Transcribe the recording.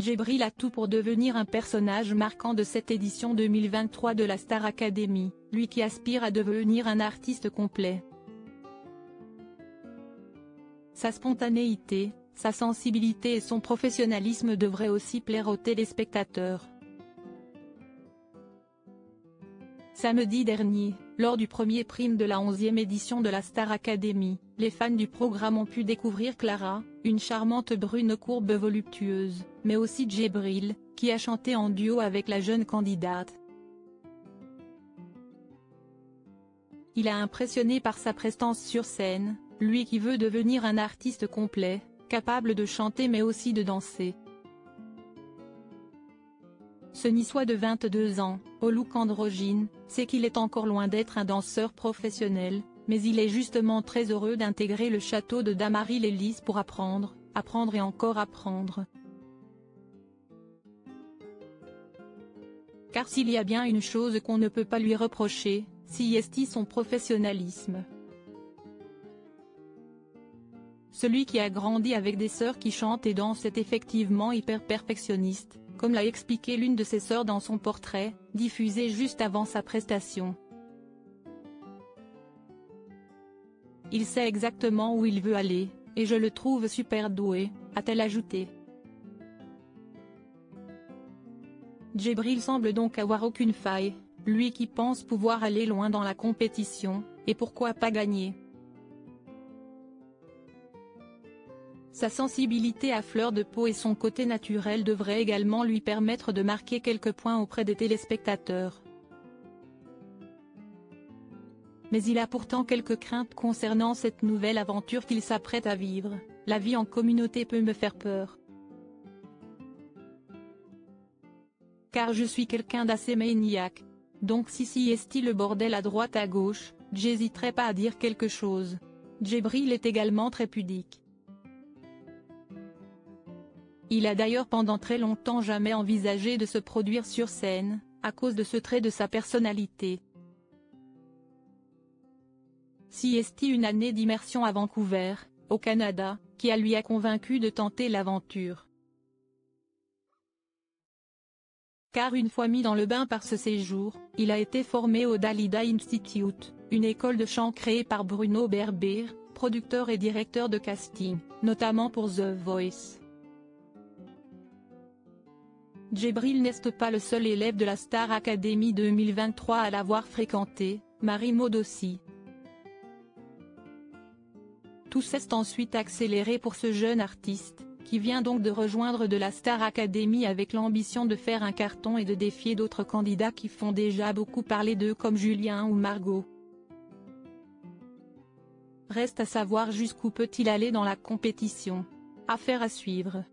Djibril a tout pour devenir un personnage marquant de cette édition 2023 de la Star Academy, lui qui aspire à devenir un artiste complet. Sa spontanéité, sa sensibilité et son professionnalisme devraient aussi plaire aux téléspectateurs. Samedi dernier, lors du premier prime de la 11e édition de la Star Academy, les fans du programme ont pu découvrir Clara, une charmante brune courbe voluptueuse, mais aussi Djibril, qui a chanté en duo avec la jeune candidate. Il a impressionné par sa prestance sur scène, lui qui veut devenir un artiste complet, capable de chanter mais aussi de danser. Ce niçois de 22 ans, au look androgyne, sait qu'il est encore loin d'être un danseur professionnel, mais il est justement très heureux d'intégrer le château de Damary-Lélis pour apprendre, apprendre et encore apprendre. Car s'il y a bien une chose qu'on ne peut pas lui reprocher, c'est est son professionnalisme. Celui qui a grandi avec des sœurs qui chantent et dansent est effectivement hyper perfectionniste, comme l'a expliqué l'une de ses sœurs dans son portrait, diffusé juste avant sa prestation. Il sait exactement où il veut aller, et je le trouve super doué, a-t-elle ajouté. Djibril semble donc avoir aucune faille, lui qui pense pouvoir aller loin dans la compétition, et pourquoi pas gagner. Sa sensibilité à fleur de peau et son côté naturel devraient également lui permettre de marquer quelques points auprès des téléspectateurs. Mais il a pourtant quelques craintes concernant cette nouvelle aventure qu'il s'apprête à vivre, la vie en communauté peut me faire peur. Car je suis quelqu'un d'assez maniaque. Donc si si est le bordel à droite à gauche, j'hésiterai pas à dire quelque chose. Djibril est également très pudique. Il a d'ailleurs pendant très longtemps jamais envisagé de se produire sur scène, à cause de ce trait de sa personnalité. Si est une année d'immersion à Vancouver, au Canada, qui a lui a convaincu de tenter l'aventure. Car une fois mis dans le bain par ce séjour, il a été formé au Dalida Institute, une école de chant créée par Bruno Berber, producteur et directeur de casting, notamment pour The Voice. Djibril n'est pas le seul élève de la Star Academy 2023 à l'avoir fréquenté, Marie Maud aussi. Tout s'est ensuite accéléré pour ce jeune artiste, qui vient donc de rejoindre de la Star Academy avec l'ambition de faire un carton et de défier d'autres candidats qui font déjà beaucoup parler d'eux comme Julien ou Margot. Reste à savoir jusqu'où peut-il aller dans la compétition. Affaire à suivre.